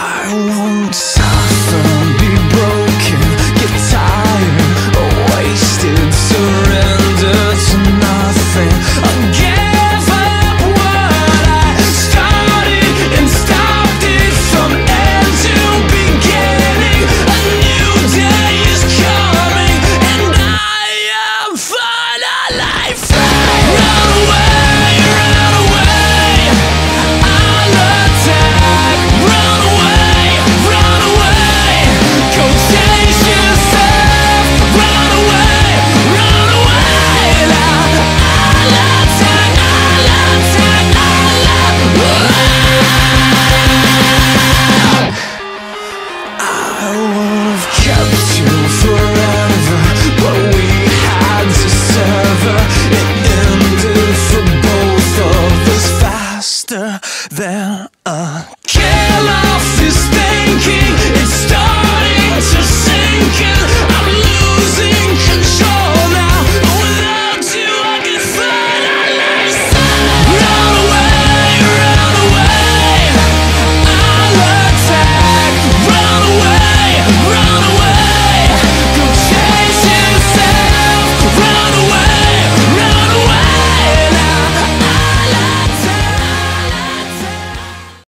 I want some Uh,